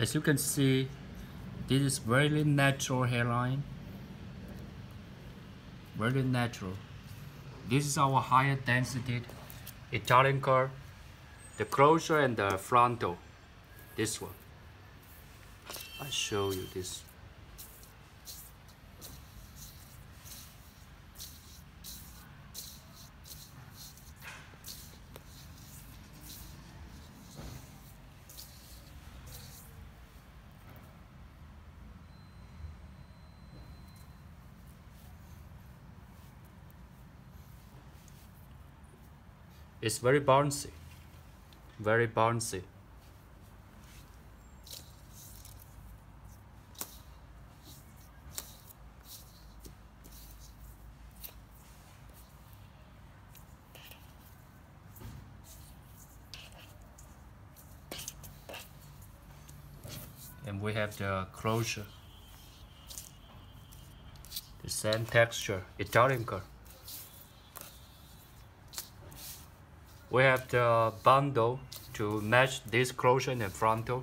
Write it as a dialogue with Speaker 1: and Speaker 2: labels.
Speaker 1: as you can see this is very natural hairline. Very natural. This is our higher density Italian curl the closure and the frontal. This one. I show you this It's very bouncy, very bouncy. And we have the closure, the same texture, Italian curl. We have the bundle to match this closure and frontal